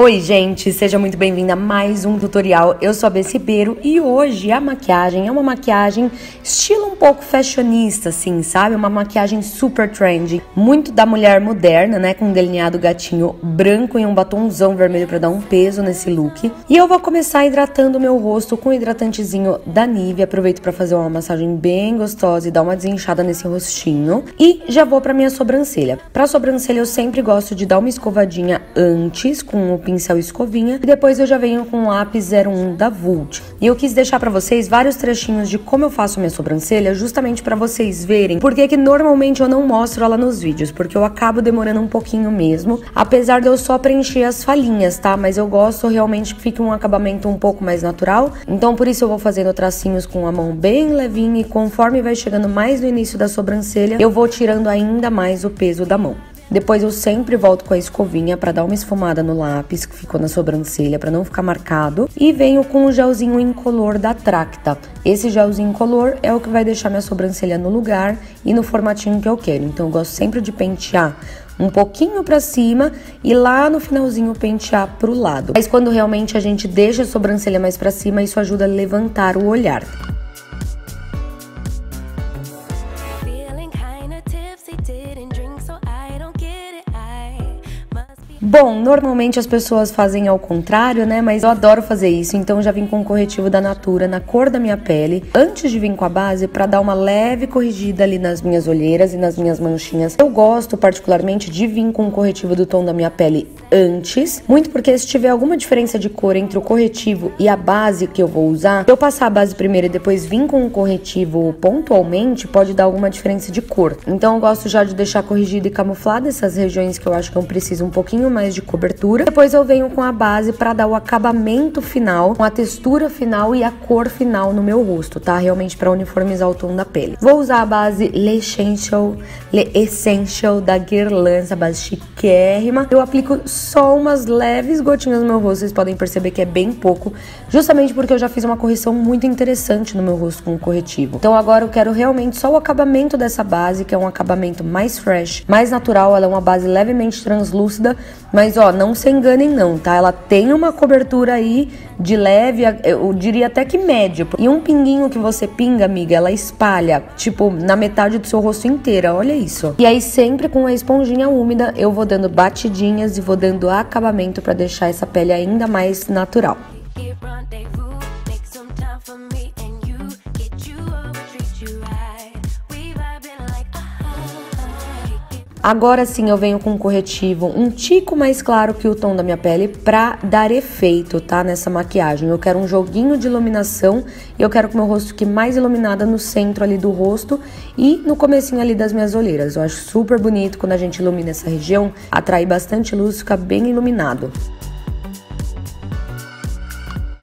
Oi, gente, seja muito bem-vinda a mais um tutorial. Eu sou a Bess e hoje a maquiagem é uma maquiagem estilo um pouco fashionista, assim, sabe? Uma maquiagem super trendy, muito da mulher moderna, né? Com um delineado gatinho branco e um batomzão vermelho para dar um peso nesse look. E eu vou começar hidratando meu rosto com o hidratantezinho da Nivea. Aproveito para fazer uma massagem bem gostosa e dar uma desinchada nesse rostinho. E já vou para minha sobrancelha. Para sobrancelha eu sempre gosto de dar uma escovadinha antes com o pincel escovinha e depois eu já venho com o lápis 01 da Vult. E eu quis deixar para vocês vários trechinhos de como eu faço minha sobrancelha, justamente para vocês verem porque que normalmente eu não mostro ela nos vídeos, porque eu acabo demorando um pouquinho mesmo, apesar de eu só preencher as falhinhas, tá? Mas eu gosto realmente que fique um acabamento um pouco mais natural, então por isso eu vou fazendo tracinhos com a mão bem levinha e conforme vai chegando mais no início da sobrancelha, eu vou tirando ainda mais o peso da mão. Depois eu sempre volto com a escovinha para dar uma esfumada no lápis que ficou na sobrancelha para não ficar marcado e venho com o gelzinho incolor da Tracta. Esse gelzinho incolor é o que vai deixar minha sobrancelha no lugar e no formatinho que eu quero. Então eu gosto sempre de pentear um pouquinho para cima e lá no finalzinho pentear pro lado. Mas quando realmente a gente deixa a sobrancelha mais para cima, isso ajuda a levantar o olhar. Bom, normalmente as pessoas fazem ao contrário, né? Mas eu adoro fazer isso, então já vim com o corretivo da Natura na cor da minha pele, antes de vir com a base para dar uma leve corrigida ali nas minhas olheiras e nas minhas manchinhas. Eu gosto particularmente de vir com o corretivo do tom da minha pele antes, muito porque se tiver alguma diferença de cor entre o corretivo e a base que eu vou usar, eu passar a base primeiro e depois vir com o corretivo pontualmente, pode dar alguma diferença de cor. Então eu gosto já de deixar corrigido e camuflado essas regiões que eu acho que eu preciso um pouquinho mais mais de cobertura. Depois eu venho com a base para dar o acabamento final, com a textura final e a cor final no meu rosto, tá? Realmente para uniformizar o tom da pele. Vou usar a base Le Essential, Le Essential da Guerlain, essa base chiquérrima. Eu aplico só umas leves gotinhas no meu rosto, vocês podem perceber que é bem pouco, justamente porque eu já fiz uma correção muito interessante no meu rosto com o corretivo. Então agora eu quero realmente só o acabamento dessa base, que é um acabamento mais fresh, mais natural, ela é uma base levemente translúcida, mas ó, não se enganem não, tá? Ela tem uma cobertura aí de leve, eu diria até que médio. E um pinguinho que você pinga, amiga, ela espalha, tipo, na metade do seu rosto inteira. Olha isso. E aí sempre com a esponjinha úmida, eu vou dando batidinhas e vou dando acabamento para deixar essa pele ainda mais natural. Agora sim eu venho com um corretivo um tico mais claro que o tom da minha pele pra dar efeito, tá? Nessa maquiagem. Eu quero um joguinho de iluminação e eu quero que meu rosto fique mais iluminada no centro ali do rosto e no comecinho ali das minhas olheiras. Eu acho super bonito quando a gente ilumina essa região, atrai bastante luz, fica bem iluminado.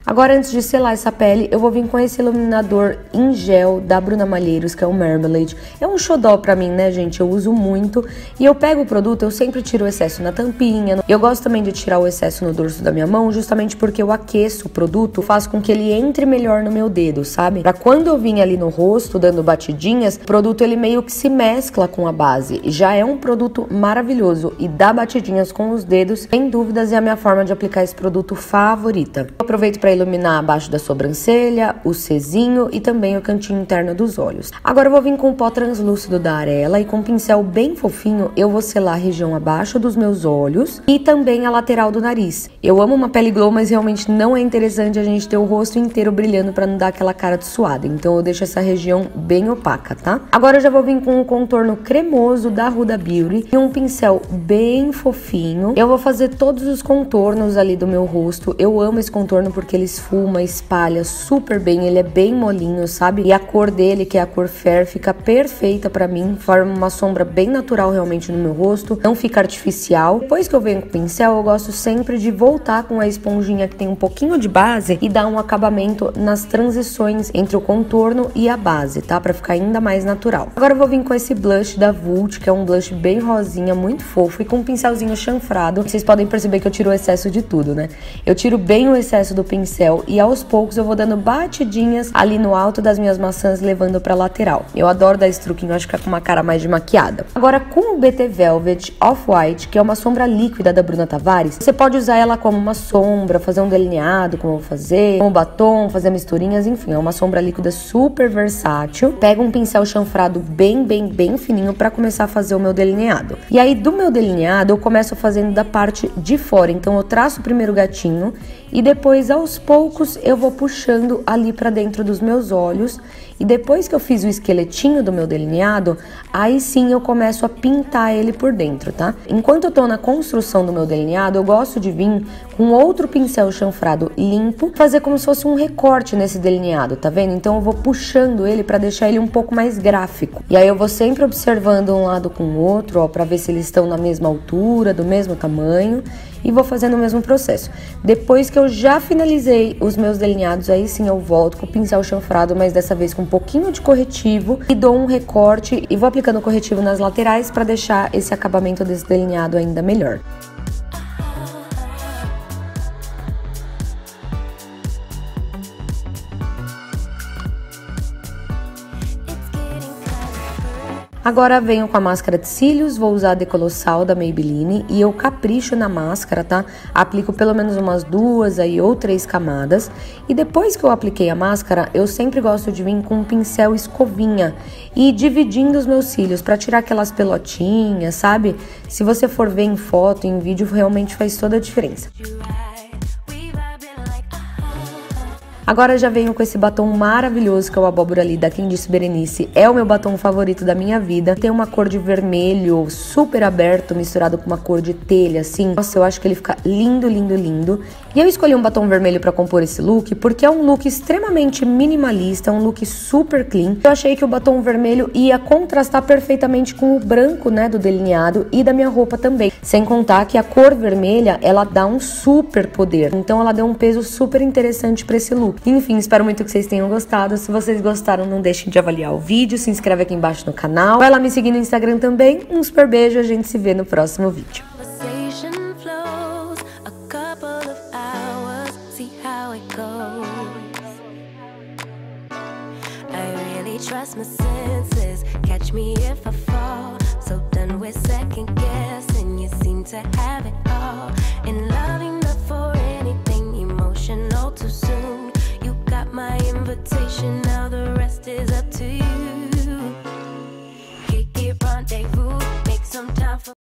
Agora, antes de selar essa pele, eu vou vir com esse iluminador em gel da Bruna Malheiros, que é o Marmalade. É um xodó pra mim, né, gente? Eu uso muito. E eu pego o produto, eu sempre tiro o excesso na tampinha. Eu gosto também de tirar o excesso no dorso da minha mão, justamente porque eu aqueço o produto, faço com que ele entre melhor no meu dedo, sabe? Pra quando eu vim ali no rosto, dando batidinhas, o produto ele meio que se mescla com a base. Já é um produto maravilhoso. E dá batidinhas com os dedos, sem dúvidas, é a minha forma de aplicar esse produto favorita. Eu aproveito pra iluminar abaixo da sobrancelha, o cezinho e também o cantinho interno dos olhos. Agora eu vou vir com o pó translúcido da Arela e com um pincel bem fofinho eu vou selar a região abaixo dos meus olhos e também a lateral do nariz. Eu amo uma pele glow, mas realmente não é interessante a gente ter o rosto inteiro brilhando para não dar aquela cara de suada. Então eu deixo essa região bem opaca, tá? Agora eu já vou vir com um contorno cremoso da Huda Beauty e um pincel bem fofinho. Eu vou fazer todos os contornos ali do meu rosto. Eu amo esse contorno porque ele esfuma, espalha super bem, ele é bem molinho, sabe? E a cor dele, que é a cor fair, fica perfeita para mim, forma uma sombra bem natural realmente no meu rosto, não fica artificial. Depois que eu venho com o pincel, eu gosto sempre de voltar com a esponjinha que tem um pouquinho de base e dar um acabamento nas transições entre o contorno e a base, tá? Para ficar ainda mais natural. Agora eu vou vir com esse blush da Vult, que é um blush bem rosinha, muito fofo e com um pincelzinho chanfrado. Vocês podem perceber que eu tiro o excesso de tudo, né? Eu tiro bem o excesso do pincel pincel e aos poucos eu vou dando batidinhas ali no alto das minhas maçãs, levando pra lateral. Eu adoro dar esse truquinho, acho que fica com uma cara mais de maquiada. Agora, com o BT Velvet Off-White, que é uma sombra líquida da Bruna Tavares, você pode usar ela como uma sombra, fazer um delineado, como eu vou fazer, como batom, fazer misturinhas, enfim, é uma sombra líquida super versátil. Pega um pincel chanfrado bem, bem, bem fininho para começar a fazer o meu delineado. E aí, do meu delineado, eu começo fazendo da parte de fora. Então, eu traço o primeiro gatinho e depois, aos poucos, eu vou puxando ali para dentro dos meus olhos e depois que eu fiz o esqueletinho do meu delineado, aí sim eu começo a pintar ele por dentro, tá? Enquanto eu tô na construção do meu delineado, eu gosto de vir com outro pincel chanfrado limpo, fazer como se fosse um recorte nesse delineado, tá vendo? Então eu vou puxando ele para deixar ele um pouco mais gráfico. E aí eu vou sempre observando um lado com o outro, ó, para ver se eles estão na mesma altura, do mesmo tamanho e vou fazendo o mesmo processo. Depois que eu já finalizei os meus delineados, aí sim eu volto com o pincel chanfrado, mas dessa vez com um pouquinho de corretivo e dou um recorte e vou aplicando corretivo nas laterais para deixar esse acabamento desse delineado ainda melhor. Agora venho com a máscara de cílios, vou usar a Decolossal da Maybelline e eu capricho na máscara, tá? Aplico pelo menos umas duas aí ou três camadas. E depois que eu apliquei a máscara, eu sempre gosto de vir com um pincel escovinha e dividindo os meus cílios para tirar aquelas pelotinhas, sabe? Se você for ver em foto, em vídeo, realmente faz toda a diferença. Agora já venho com esse batom maravilhoso que é o Abóbora ali da Quem Disse Berenice. É o meu batom favorito da minha vida. Tem uma cor de vermelho super aberto misturado com uma cor de telha, assim. Nossa, eu acho que ele fica lindo, lindo, lindo. E eu escolhi um batom vermelho para compor esse look porque é um look extremamente minimalista, um look super clean. Eu achei que o batom vermelho ia contrastar perfeitamente com o branco, né, do delineado e da minha roupa também. Sem contar que a cor vermelha, ela dá um super poder. Então ela deu um peso super interessante para esse look. Enfim, espero muito que vocês tenham gostado. Se vocês gostaram, não deixem de avaliar o vídeo, se inscreve aqui embaixo no canal. Vai lá me seguir no Instagram também. Um super beijo, a gente se vê no próximo vídeo. trust my senses. Catch me if I fall. So done with second guessing. You seem to have it all. In loving invitation, now the rest is up to you. Kick it, rendezvous, make some time.